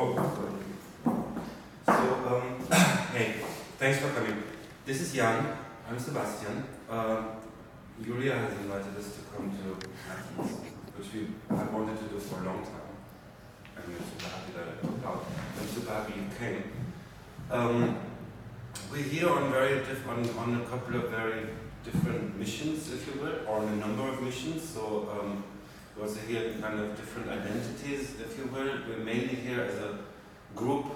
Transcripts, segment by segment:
Oh, so, um, hey, thanks for coming. This is Jan, I'm Sebastian. Uh, Joulia has invited us to come to Athens, which we have wanted to do for a long time. And we're super happy that it worked out. I'm super happy you came. Um, we're here on very diff- on, on a couple of very different missions, if you will, or on a number of missions. So um, we also here kind of different identities, if you will. We're mainly here as a group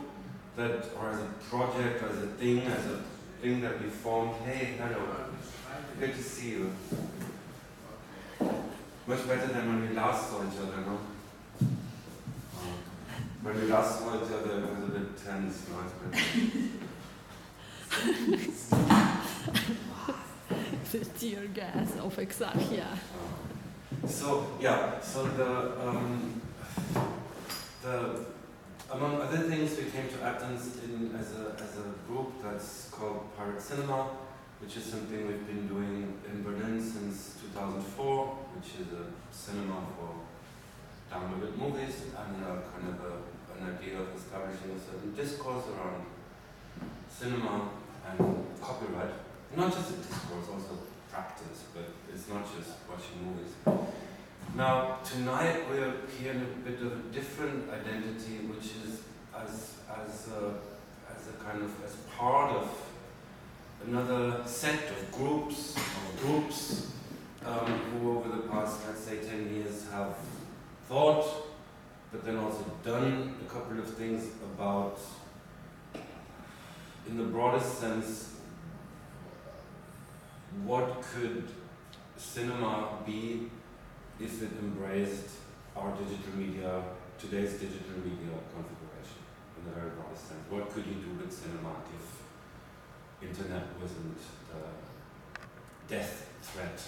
that, or as a project, or as a thing, as a thing that we formed. Hey, hello. Good to see you. Much better than when we last saw each other, no? When we last saw each other, it was a bit tense. No, it's The tear gas of Exarchia. Oh. So yeah, so the um, the among other things we came to Athens in as a as a group that's called Pirate Cinema, which is something we've been doing in Berlin since 2004, which is a cinema for downloaded movies and kind of a, an idea of establishing a certain discourse around cinema and copyright. Not just a discourse, also practice, but it's not just watching movies. Now, tonight we're here in a bit of a different identity, which is as, as, a, as a kind of, as part of another set of groups, of groups um, who over the past, let's say, 10 years have thought, but then also done a couple of things about, in the broadest sense, what could cinema be if it embraced our digital media, today's digital media configuration in the very broadest sense? What could you do with cinema if internet wasn't the death threat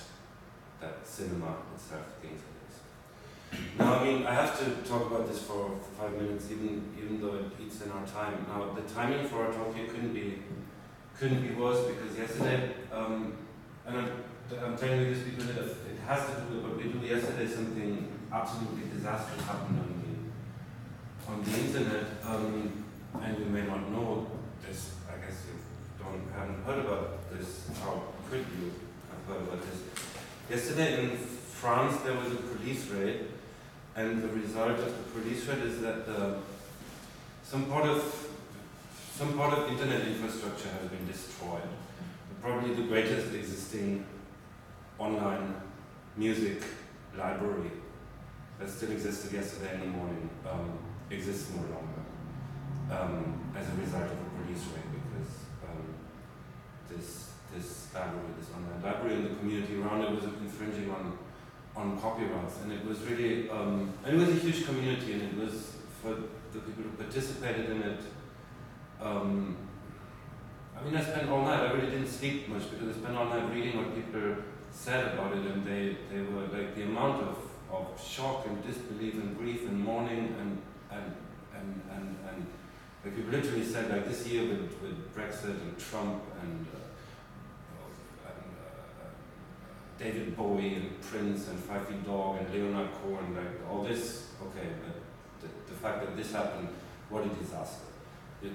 that cinema itself thinks it is? Now, I mean, I have to talk about this for five minutes, even even though it eats in our time. Now, the timing for our talk here couldn't be couldn't be worse because yesterday, um, and I'm, I'm telling you this because has to do with what we do. Yesterday, something absolutely disastrous happened on the on the internet, um, and you may not know this. I guess you don't haven't heard about this. How could you have heard about this? Yesterday in France, there was a police raid, and the result of the police raid is that uh, some part of some part of internet infrastructure has been destroyed. Probably the greatest existing online music library that still existed yesterday in the morning um, exists no longer um, as a result of a police raid because um, this this library, this online library, and the community around it was infringing on on copyrights, and it was really um, and it was a huge community, and it was for the people who participated in it. Um, I mean, I spent all night. I really didn't sleep much because I spent all night reading what people said about it, and they, they were like the amount of, of shock and disbelief and grief and mourning and and and and, and like people literally said like this year with, with Brexit and Trump and, uh, and uh, David Bowie and Prince and Five Feet Dog and Leonard Cohen, like all this. Okay, but the, the fact that this happened, what a disaster.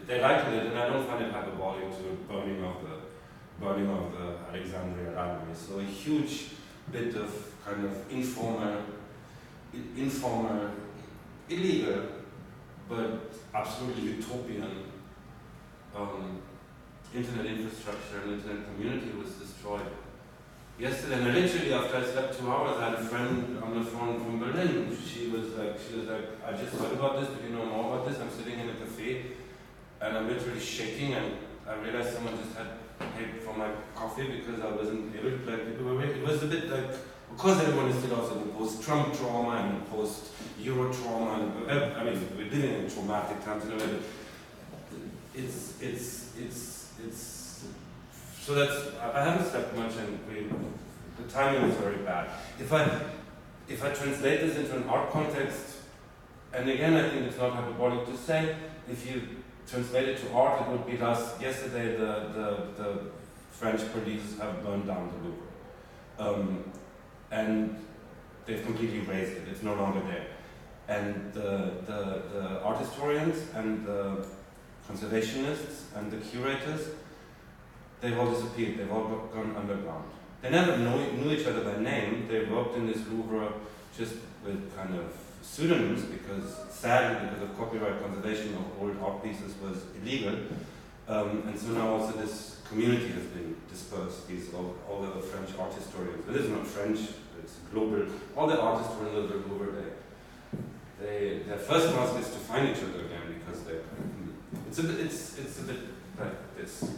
They likened it, and I don't find it hyperbolic to the burning of the burning of the Alexandria library. So a huge bit of kind of informal, informal, illegal, but absolutely utopian um, internet infrastructure and internet community was destroyed. Yesterday, and literally after I slept two hours, I had a friend on the phone from Berlin. She was like, she was like, I just heard about this. Do you know more about this? I'm sitting in a cafe and I'm literally shaking and I realized someone just had paid for my coffee because I wasn't able to like people were it was a bit like because everyone is still also in post Trump trauma and post Euro trauma and I mean we're living in traumatic times in a way it's it's it's it's so that's I haven't slept much and we the timing is very bad. If I if I translate this into an art context and again I think it's not hyperbolic to say if you translated to art, it would be last yesterday the, the, the French police have burned down the Louvre. Um, and they've completely erased it, it's no longer there. And the, the, the art historians and the conservationists and the curators, they've all disappeared, they've all gone underground. They never knew, knew each other by name, they worked in this Louvre just with kind of pseudonyms because sadly because of copyright conservation of old art pieces was illegal. Um, and so now also this community has been dispersed, these all, all the French art historians. It is not French, it's global. All the art historians the Louvre, they, they, their first task is to find each other again because they, it's a bit, it's, it's a bit like this.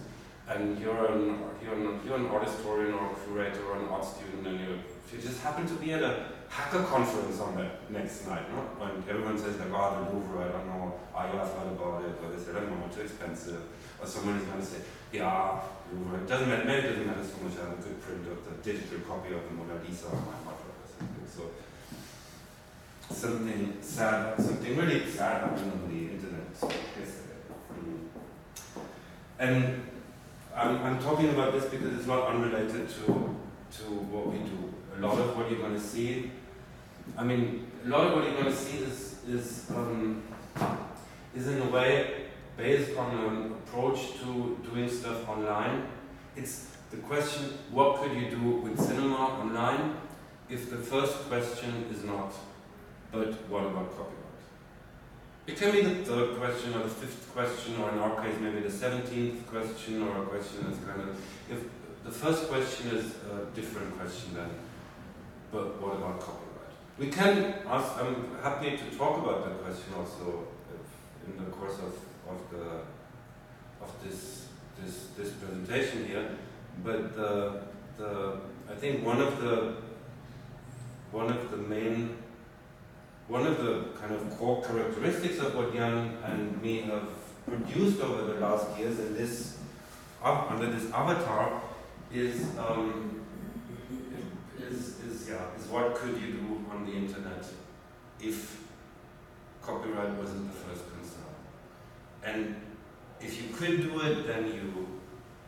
And you're an, you're an, you're an art historian or a curator or an art student and you, you just happen to be at a hacker conference on that next night, no? When everyone says like, oh, the Louvre, I don't know, oh, you have heard about it, or they say, I don't know, too expensive. Or someone is going to say, yeah, Louvre, it doesn't matter, maybe it doesn't matter so much, I have a good print of the digital copy of the Mona Lisa on my hard or something. So, something sad, something really sad happened on the internet yesterday. Mm. And I'm, I'm talking about this because it's not unrelated to, to what we do. A lot of what you're going to see I mean, a lot of what you're going to see is is um, is in a way based on an approach to doing stuff online. It's the question: What could you do with cinema online? If the first question is not, but what about copyright? It can be the third question or the fifth question, or in our case, maybe the seventeenth question, or a question that's kind of. If the first question is a different question, then, but what about copyright? We can ask, I'm happy to talk about that question also in the course of, of the of this this this presentation here. But the the I think one of the one of the main one of the kind of core characteristics of what Jan and me have produced over the last years in this under this avatar is um, is is yeah is what could you do on the internet if copyright wasn't the first concern. And if you could do it, then you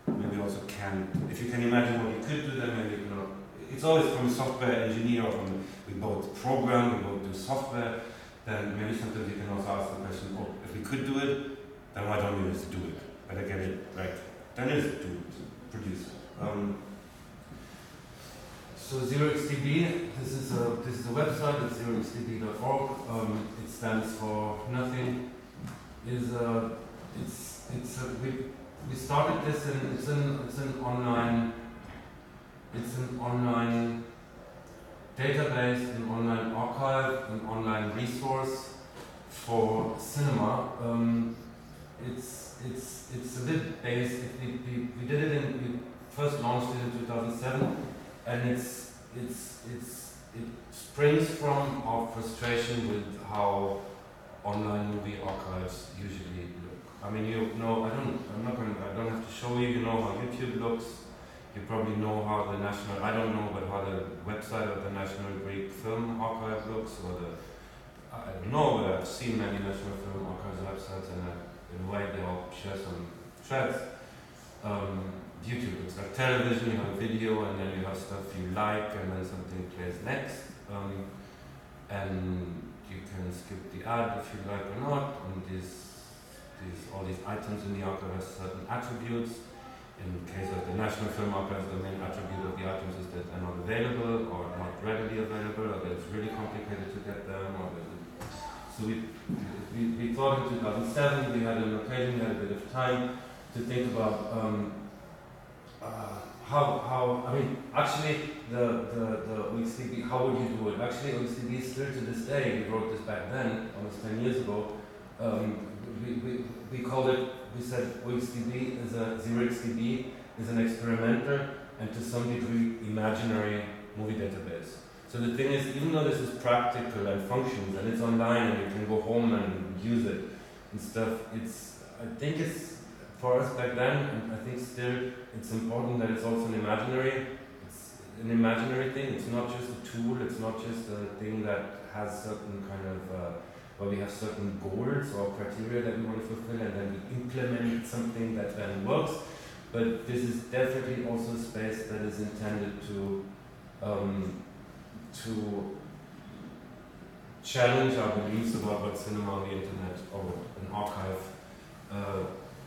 maybe also can. If you can imagine what you could do, then maybe you know. It's always from a software engineer or from we both program, we both do software. Then maybe sometimes you can also ask the question: Oh, if we could do it, then why don't we just do it? But I get it right. Then just to, it, produce. Um, so 0xDB, this is a this is a website. It's 0xdb.org. Um, it stands for nothing. Is a it's it's a, we we started this and it's an it's an online it's an online database, an online archive, an online resource for cinema. Um, it's it's it's a bit based. We, we, we did it in we first launched it in 2007 and it's it's it's it springs from our frustration with how online movie archives usually look. I mean, you know, I don't, I'm not going, I don't have to show you. You know how YouTube looks. You probably know how the national, I don't know, but how the website of the National Greek Film Archive looks, or the, I don't know, but I've seen many National Film Archives websites, and in a way they all share some threads. Um, YouTube. It's like television, you have video and then you have stuff you like and then something plays next. Um, and you can skip the ad if you like or not. And these, these, all these items in the archive have certain attributes. In case of the National Film Archive, the main attribute of the items is that they're not available or not readily available or that it's really complicated to get them. Or so we, we, we thought in 2007 we had an occasion, we had a bit of time to think about um, uh, how, how, I mean, actually, the, the, the 0xDB, how would you do it? Actually, 0xDB still to this day, we wrote this back then, almost 10 years ago, um, we, we, we called it, we said 0xDB is a, 0xDB is an experimental and to some degree imaginary movie database. So the thing is, even though this is practical and functions and it's online and you can go home and use it and stuff, it's, I think it's for us back then, and I think still it's important that it's also an imaginary, it's an imaginary thing. It's not just a tool. It's not just a thing that has certain kind of uh, where we have certain goals or criteria that we want to fulfill, and then we implement something that then works. But this is definitely also a space that is intended to um, to challenge our beliefs about what cinema on the internet or an archive uh,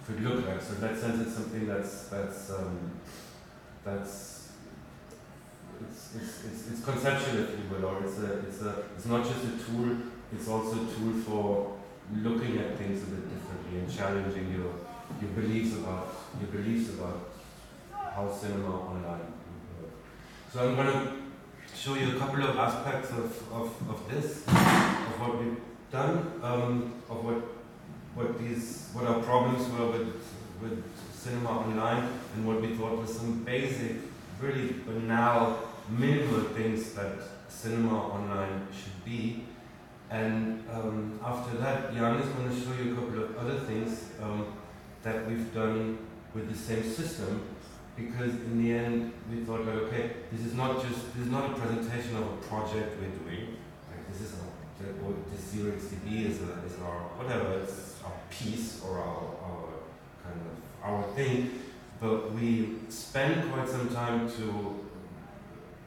could look like. So in that sense, it's something that's that's um, that's it's, it's, it's, it's conceptual, if you will, or it's a it's a it's not just a tool. It's also a tool for looking at things a bit differently and challenging your your beliefs about your beliefs about how cinema online. So I'm going to show you a couple of aspects of, of, of this, of what we've done, um, of what what these what our problems were with with cinema online, and what we thought were some basic, really banal, minimal things that cinema online should be. And um, after that, Jan is going to show you a couple of other things um, that we've done with the same system because in the end we thought like okay this is not just this is not a presentation of a project we're doing like this is our or this zero XDB is, is our whatever it's our piece or our, our kind of our thing. But we spend quite some time to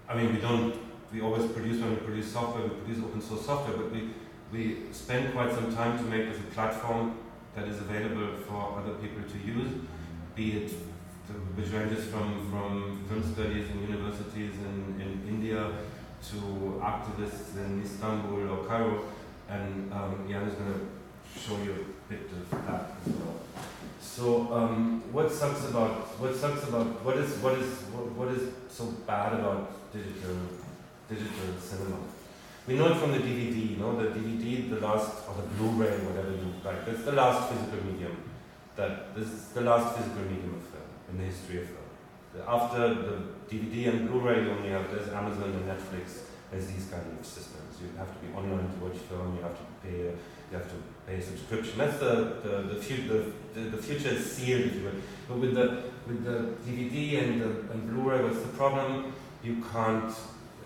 I mean we don't we always produce when we produce software we produce open source software but we we spend quite some time to make this a platform that is available for other people to use be it which ranges from, from film studies in universities in, in India to activists in Istanbul or Cairo. And um, Jan is going to show you a bit of that as well. So um, what sucks about what sucks about what is what is what, what is so bad about digital digital cinema? We know it from the DVD, you know, the DVD, the last or the Blu-ray, whatever you like. That's the last physical medium. That this is the last physical medium of film in the history of film. After the DVD and Blu-ray, you only have there's Amazon and Netflix. There's these kind of systems. You have to be online to watch film. You have to pay. You have to pay a subscription. That's the the the, fu- the, the, the future is sealed, if you will. But with the with the DVD and the and Blu-ray, what's the problem? You can't.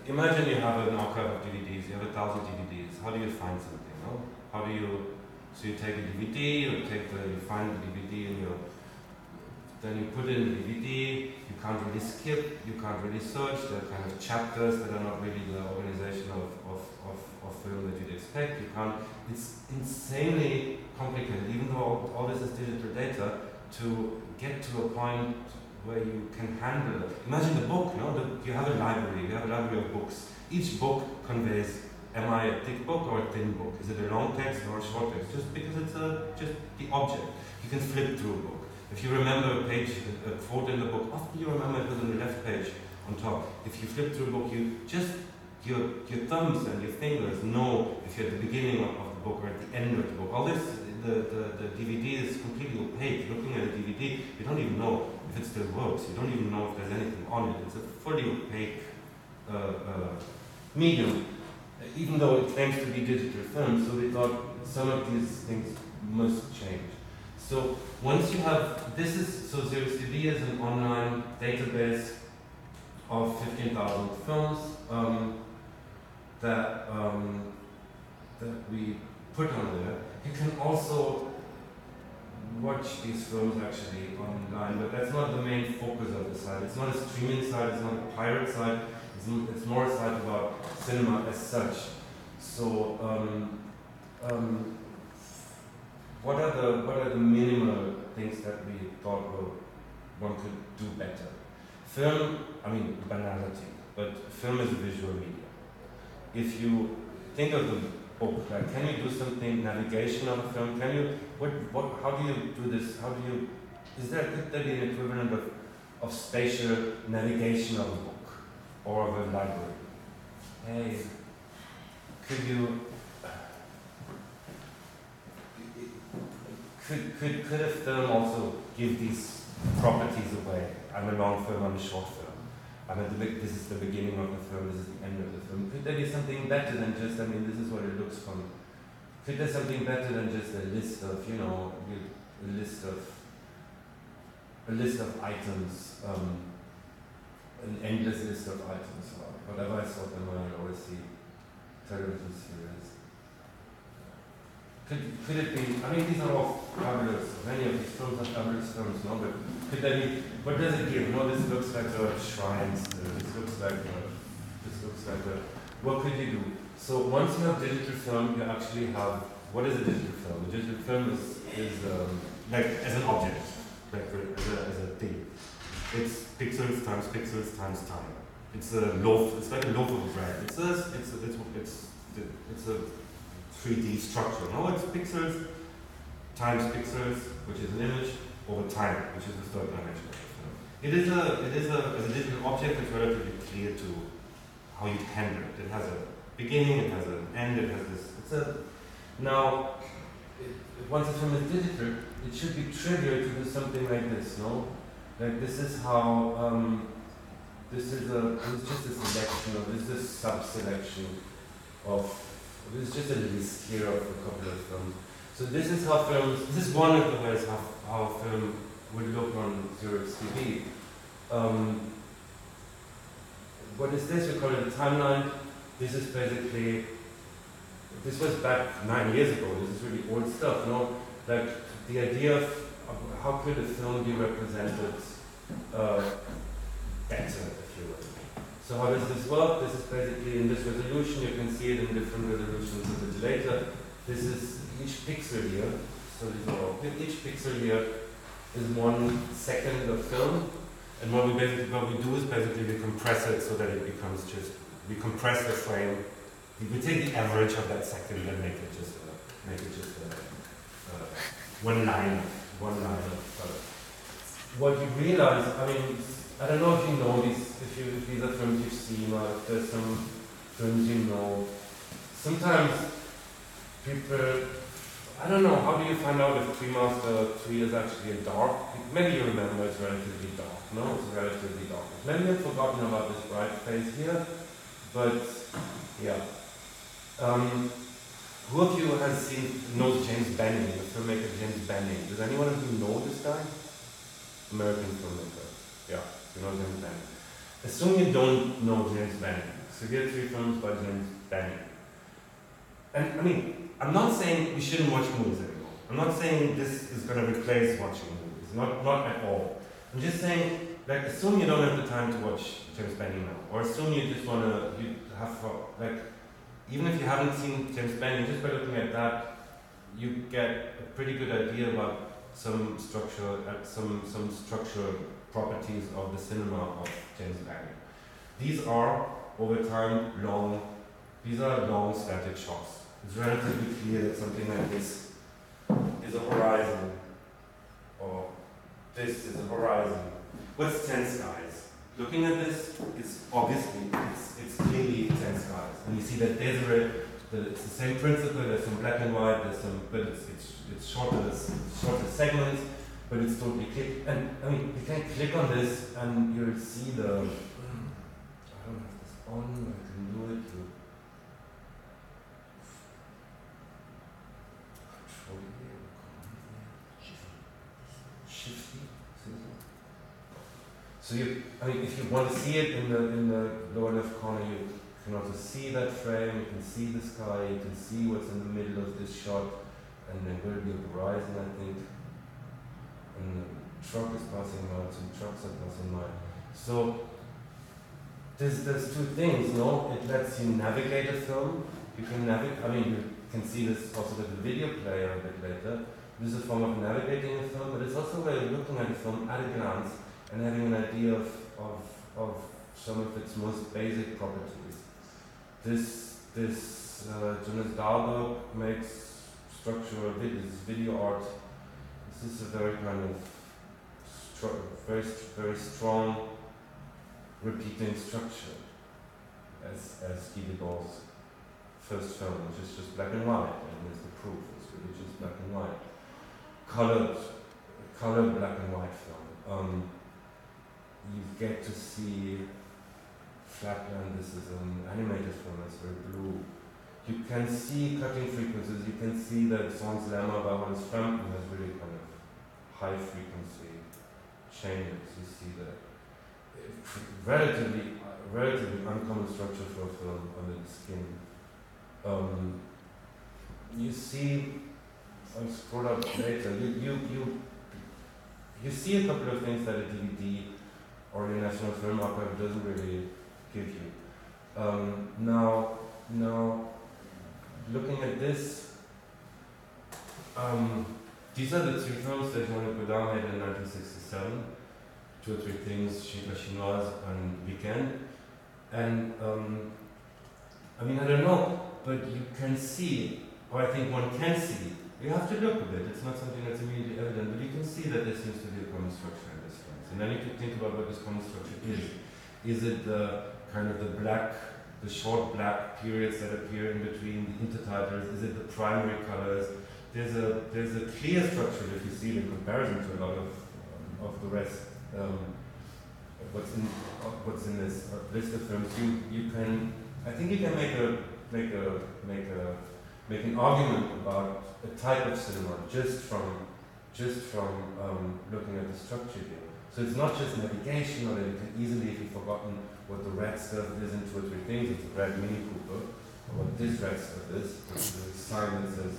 Imagine you have an archive of DVDs. You have a thousand DVDs. How do you find something? No? How do you? So you take a DVD. You take the. You find the DVD and your then you put it in the DVD, you can't really skip, you can't really search, there are kind of chapters that are not really the organization of, of, of, of film that you'd expect. You can't, it's insanely complicated, even though all, all this is digital data, to get to a point where you can handle it. Imagine the book, you know, the, you have a library, you have a library of books. Each book conveys, am I a thick book or a thin book? Is it a long text or a short text? Just because it's a, just the object. You can flip through a book. If you remember a page, a quote in the book, often you remember it was on the left page on top. If you flip through a book, you just, your, your thumbs and your fingers know if you're at the beginning of, of the book or at the end of the book. All this, the, the, the DVD is completely opaque. Looking at a DVD, you don't even know if it still works. You don't even know if there's anything on it. It's a fully opaque uh, uh, medium, even though it claims to be digital film. So we thought some of these things must change. So once you have, this is, so ZeroXDB is an online database of 15,000 films um, that, um, that we put on there. You can also watch these films actually online, but that's not the main focus of the site. It's not a streaming site, it's not a pirate site, it's, it's more a site about cinema as such. So um, um, what are the what are the minimal things that we thought were one could do better? Film, I mean banality, but film is a visual media. If you think of the book, like can you do something navigation of a film? Can you what what how do you do this? How do you is there could there be an equivalent of, of spatial navigation of a book or of a library? Hey, could you could, could, could a film also give these properties away? I'm a long film, I'm a short film. I'm at the this is the beginning of the film, this is the end of the film. Could there be something better than just, I mean, this is what it looks from. Could there something better than just a list of, you know, a list of, a list of items, um, an endless list of items, or whatever I saw them I always see television series. Could, could it be, I mean, these are all fabulous, many of these films are fabulous films, no? But could there be, what does it give? No, this looks like a shrine, this looks like a, this looks like a, what could you do? so once you have digital film, you actually have what is a digital film? A digital film is is um, like as an object, like as a, as a thing. It's pixels times pixels times time. It's a loaf. It's like a loaf of bread. It's a it's a, it's it's it's a 3D structure. No, it's pixels times pixels, which is an image, over time, which is the third dimension. It is a it is a as a digital object. It's relatively clear to how you handle it. It has a beginning. It has an end. It has this. It's a now. It, once a film is digital, it should be trivial to do something like this. No, like this is how. Um, this is a this is just a selection of this is a sub-selection of this is just a list here of a couple of films. So this is how films this is one of the ways how, how film would look on 0xDB. Um, what is this? We call it a timeline. This is basically this was back nine years ago. This is really old stuff. No, like the idea of, of how could a film be represented uh, better so how does this work? This is basically in this resolution, you can see it in different resolutions a bit later. This is each pixel here, so each pixel here is one second of film, and what we basically what we do is basically we compress it so that it becomes just we compress the frame. We take the average of that second and make it just a, make it just a, uh, one line, one line of. Uh, what you realize, I mean, I don't know if you know these, if, you, if these are films you've seen or if there's some films you know. Sometimes people, I don't know, how do you find out if Tree Master 3 is actually a dark? Maybe you remember it's relatively dark. No, it's relatively dark. Maybe I've forgotten about this bright face here, but yeah. Um, who of you has seen, knows James Benning, the filmmaker James Benning? Does anyone of you know this guy? American filmmaker. Yeah. Assume you don't know James Benning. So are three films by James Benning. And I mean, I'm not saying we shouldn't watch movies anymore. I'm not saying this is going to replace watching movies. Not, not at all. I'm just saying, like, assume you don't have the time to watch James Benning now. Or assume you just want to you have, like, even if you haven't seen James Benning, just by looking at that, you get a pretty good idea about some structure, uh, some, some structural properties of the cinema of James Benning. These are, over time, long, these are long static shots. It's relatively clear that something like this is a horizon, or this is a horizon. What's ten skies? Looking at this, it's obviously, it's, it's clearly ten skies. And you see that there's a, that it's the same principle, there's some black and white, there's some, but it's, it's, it's shorter, it's shorter segments, but it's totally clear. And I mean, you can click on this and you'll see the. I don't have this on. I can do it. To control here. Shifty. So you, I mean, if you want to see it in the in the lower left corner, you can also see that frame. You can see the sky. You can see what's in the middle of this shot, and there will be a horizon, I think and the truck is passing by, two trucks are passing by. So there's there's two things, no? It lets you navigate a film. You can navigate. I mean, you can see this also with the video player a bit later. This is a form of navigating a film, but it's also a way of looking at a film at a glance and having an idea of of of some of its most basic properties. This this uh, Jonas Dahlberg makes structural videos, video art this is a very kind of very very strong repeating structure as as Debord's first film, which is just black and white, and there's the proof. It's really just black and white, colored, colored black and white film. Um, you get to see Flatland. This is an animated film. It's very blue. You can see cutting frequencies. You can see that Lama by Hollis Frampton has really kind of high frequency changes. You see that relatively relatively uncommon structure for a film under the skin. Um, you see, I'll scroll up later. You you you you see a couple of things that a DVD or the National Film Archive doesn't really give you. Um, now, now, looking at this, um, these are the three films that Jean Godard made in 1967. Two or three things, La Chinoise and Weekend. And, um, I mean, I don't know, but you can see, or I think one can see, you have to look a bit, it's not something that's immediately evident, but you can see that there seems to be a common structure in this film. And then you can think about what this common structure is. Is it the kind of the black the short black periods that appear in between Is it the primary colors? There's a there's a clear structure if you see in comparison to a lot of um, of the rest. Um, what's in what's in this list of films? You you can I think you can make a make a make a make an argument about a type of cinema just from just from um, looking at the structure here. So it's not just navigation, or you can easily, if you've forgotten what the red stuff is in two or three things. It's a red Mini Cooper. Or what this red stuff. There's a sign that says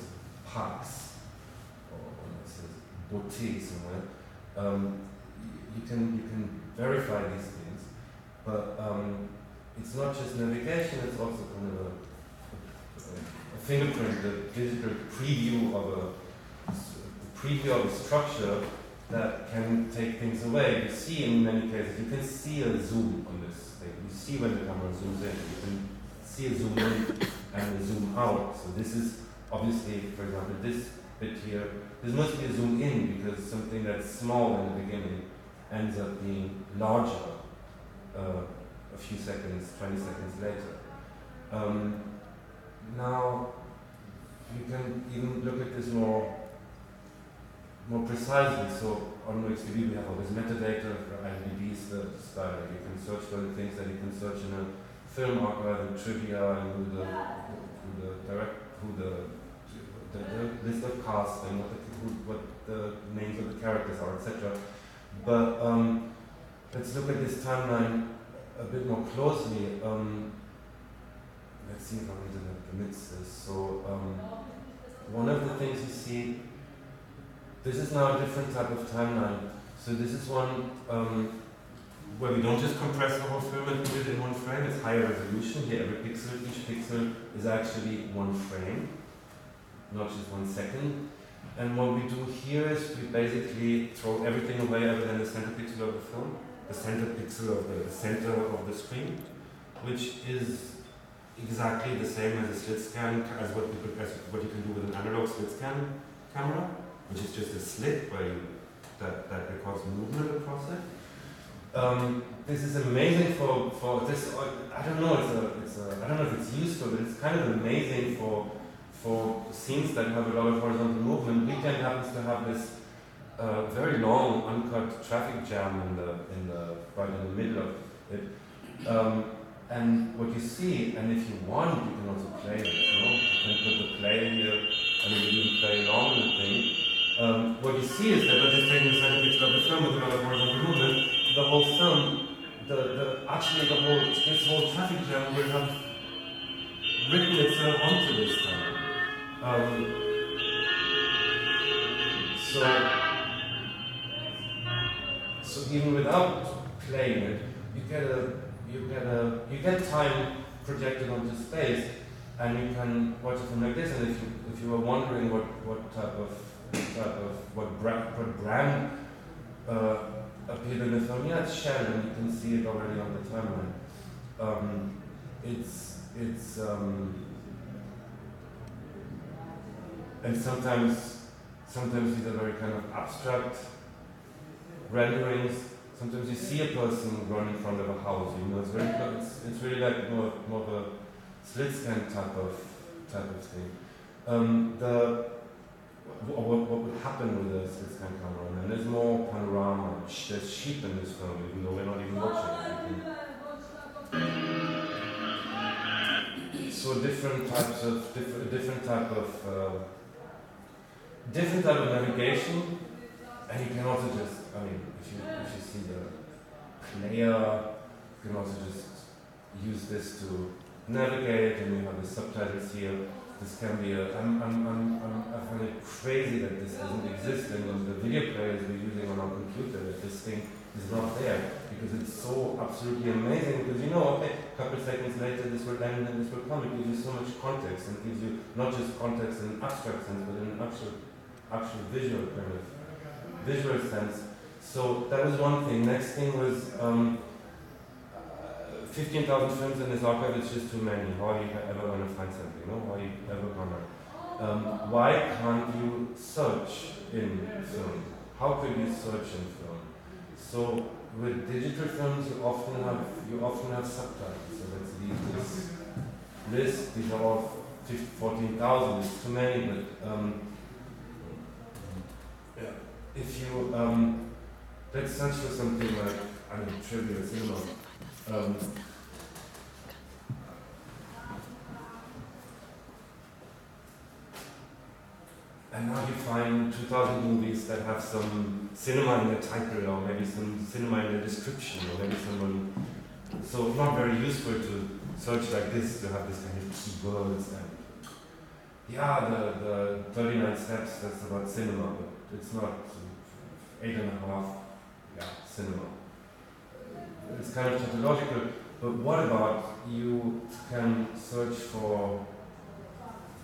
Pax. Or says Boutique somewhere. Um, you, can, you can verify these things. But um, it's not just navigation, it's also kind of a, a, fingerprint, a digital preview of a, a preview of a structure that can take things away. You see in many cases, you can see a zoom on this You see when the camera zooms in. You can see a zoom in and a zoom out. So this is obviously, for example, this bit here, this must be a zoom in because something that's small in the beginning ends up being larger uh, a few seconds, 20 seconds later. Um, now, you can even look at this more more precisely. So on 0xDB we have all this metadata, the style that you can search for the things that you can search in a film archive and trivia and who the who the direct who the the, the list of cast and what the, who, what the names of the characters are, etc. But um, let's look at this timeline a bit more closely. Um, let's see if our internet permits this. So um, one of the things you see this is now a different type of timeline. So this is one um, where we don't just compress the whole film and put it in one frame, it's higher resolution. Here every pixel, each pixel is actually one frame, not just one second. And what we do here is we basically throw everything away other than the center pixel of the film, the center pixel of the, the center of the screen, which is exactly the same as a slit scan, as what, we could, as what you can do with an analog slit scan camera which is just a slit where you, that, that records movement across it. Um, this is amazing for, for this. I don't know. It's a, it's a. I don't know if it's useful, but it's kind of amazing for for scenes that have a lot of horizontal movement. Weekend happens to have this uh, very long uncut traffic jam in the in the right in the middle of it. Um, and what you see, and if you want, you can also play it. You, know? you can put the play here, and you can play along the thing um, what you see is that by just taking the center picture of the film with a lot of horizontal movement, the whole film, the, the actually the whole this whole traffic jam will have written itself onto this time. Um, so, so even without playing it, you get a you get a you get time projected onto space, and you can watch a film like this. And if you if you were wondering what what type of type of what brand, what brand uh, appeared in the Shannon. You can see it already on the timeline. Um, it's it's um, and sometimes sometimes these are very kind of abstract renderings. Sometimes you see a person run in front of a house. You know, it's very it's, it's really like more more of a slit scan type of type of thing. Um, the what, what would happen with a slit scan camera. And there's more panorama. There's sheep in this film, even though we're not even watching. So different types of diff- different type of uh, different type of navigation, and you can also just I mean if you if you see the player, you can also just use this to navigate, and you have the subtitles here this can be a. I'm, I'm, I'm, I'm, I find it crazy that this doesn't exist in the video players we're using on our computer, that this thing is not there because it's so absolutely amazing. Because you know, okay, a couple seconds later this will end and this will come. It gives you so much context and gives you not just context in abstract sense, but in an actual, actual visual kind of visual sense. So that was one thing. Next thing was. Um, 15,000 films in this archive is just too many. How are you ever going to find something? You know? How are you ever going to? Um, why can't you search in film? How could you search in film? So with digital films, you often have you often have subtitles. So let's leave this list. These are all 14,000. It's too many, but um, if you um, let's search for something like I mean trivial cinema. Um, and now you find 2000 movies that have some cinema in the title or maybe some cinema in the description or maybe someone so not very useful to search like this to have this kind of keywords and yeah the, the 39 steps that's about cinema but it's not eight and a half yeah cinema it's kind of tautological, but what about you can search for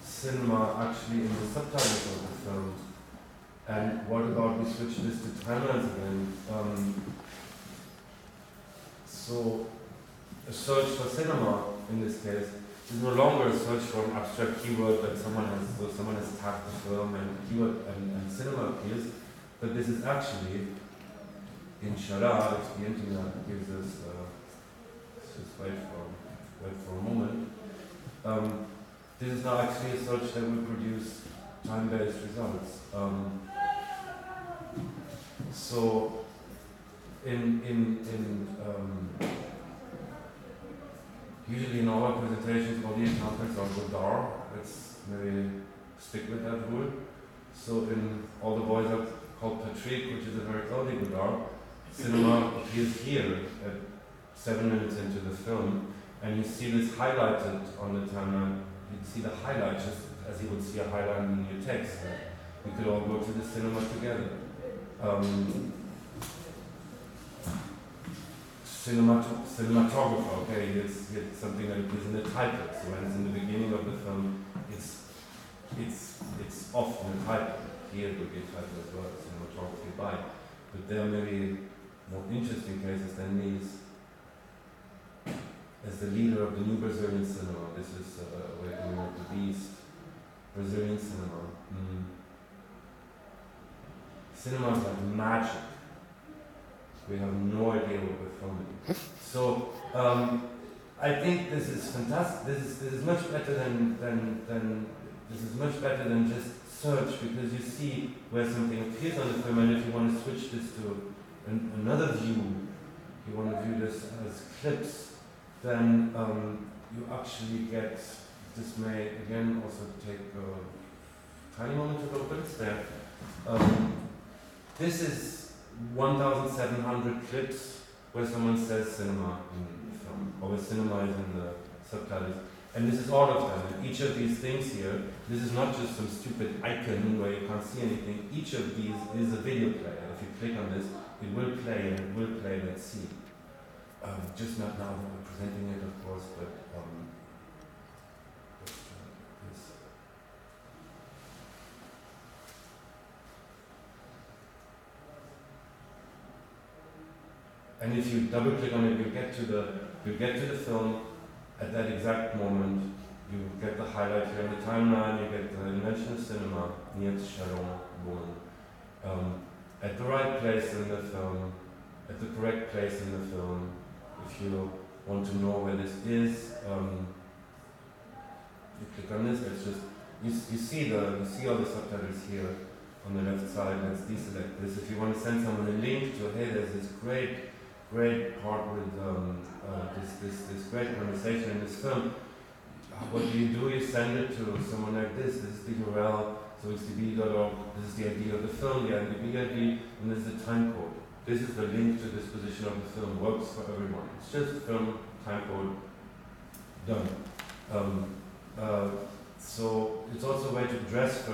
cinema actually in the subtitles of the film? And what about we switch this to timelines again? Um, so a search for cinema in this case is no longer a search for an abstract keyword that someone has so someone has tagged the film and keyword and, and cinema appears, but this is actually if the internet gives us, uh, just wait for, wait for a moment. Um, this is now actually a search that will produce time-based results. Um, so, in in in um, usually in all our presentations, all the examples are Godard. Let's maybe stick with that rule. So, in all the boys are called Patrick, which is a very early Godard cinema appears here at seven minutes into the film, and you see this highlighted on the timeline. You see the highlight just as you would see a highlight in your text. We could all go to the cinema together. Um, cinemat- cinematographer, okay, it's, it's something that is in the title. So when it's in the beginning of the film, it's it's it's often a title. Here it a title as well, cinematography by. But there may be more interesting cases than these. As the leader of the new Brazilian cinema, this is uh, Awakening of the Beast, Brazilian cinema. Mm. Cinema is like magic. We have no idea what we're filming. so um, I think this is fantastic. This is this is much better than than than this is much better than just search because you see where something appears on the film, and if you want to switch this to an, another view, you want to view this as clips, then um, you actually get, this may again also take a tiny moment to go, but it's there. Um, this is 1,700 clips where someone says cinema in film, or where cinema is in the subtitles. And this is all of them. And each of these things here, this is not just some stupid icon where you can't see anything. Each of these is a video player. If you click on this, it will play and it will play, let's see. Um, just not now that we're presenting it, of course, but um, And if you double click on it, you get to the you get to the film at that exact moment. You get the highlight here on the timeline. You get the invention of cinema, Niels Sharon Bohn. Um, at the right place in the film, at the correct place in the film. If you want to know where this is, um, you click on this. It's just you, you see the you see all the subtitles here on the left side. Let's deselect this. If you want to send someone a link to hey, there's this great great part with um, uh, this this this great conversation in this film. What do you do? You send it to someone like this. This is the URL so it's the B.org, this is the idea of the film, the IMDb ID, and this is the time code. This is the link to this position of the film, works for everyone. It's just film, time code, done. Um, uh, so it's also a way to dress